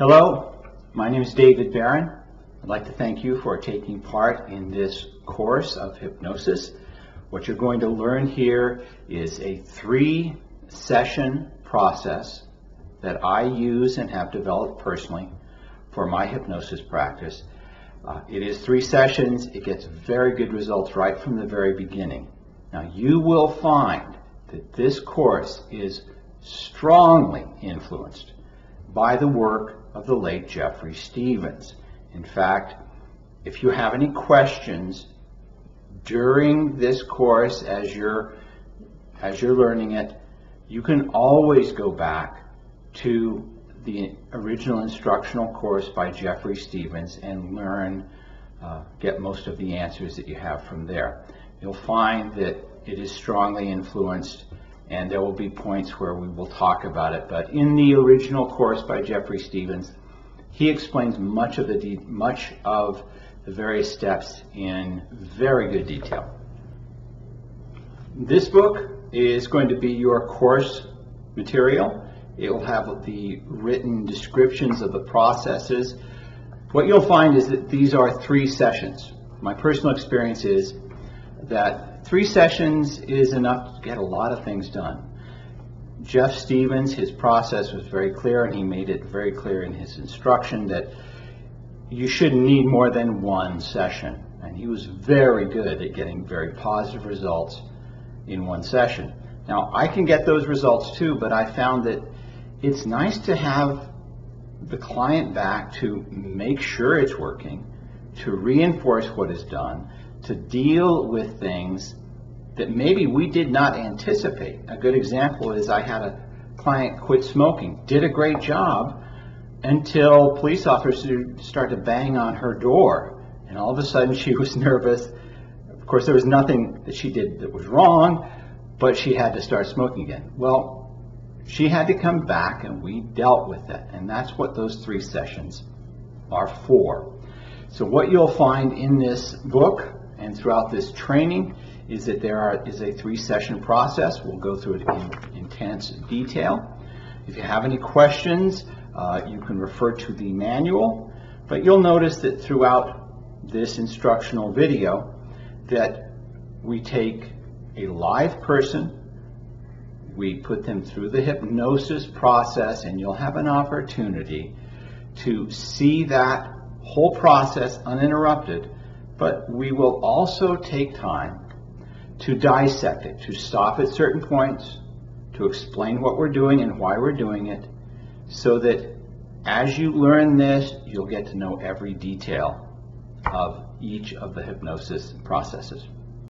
Hello, my name is David Barron. I'd like to thank you for taking part in this course of hypnosis. What you're going to learn here is a three session process that I use and have developed personally for my hypnosis practice. Uh, it is three sessions. It gets very good results right from the very beginning. Now you will find that this course is strongly influenced by the work of the late Jeffrey Stevens. In fact, if you have any questions during this course as you're as you're learning it, you can always go back to the original instructional course by Jeffrey Stevens and learn, uh, get most of the answers that you have from there. You'll find that it is strongly influenced and there will be points where we will talk about it. But in the original course by Jeffrey Stevens, he explains much of the much of the various steps in very good detail. This book is going to be your course material. It will have the written descriptions of the processes. What you'll find is that these are three sessions. My personal experience is that three sessions is enough to get a lot of things done. Jeff Stevens, his process was very clear, and he made it very clear in his instruction that you shouldn't need more than one session. And he was very good at getting very positive results in one session. Now, I can get those results too, but I found that it's nice to have the client back to make sure it's working, to reinforce what is done, to deal with things that maybe we did not anticipate. A good example is I had a client quit smoking, did a great job until police officers started to bang on her door. And all of a sudden she was nervous. Of course, there was nothing that she did that was wrong, but she had to start smoking again. Well, she had to come back and we dealt with it. And that's what those three sessions are for. So what you'll find in this book and throughout this training is that there are, is a three-session process. We'll go through it in intense detail. If you have any questions, uh, you can refer to the manual, but you'll notice that throughout this instructional video that we take a live person, we put them through the hypnosis process, and you'll have an opportunity to see that whole process uninterrupted, but we will also take time to dissect it, to stop at certain points, to explain what we're doing and why we're doing it, so that as you learn this, you'll get to know every detail of each of the hypnosis processes.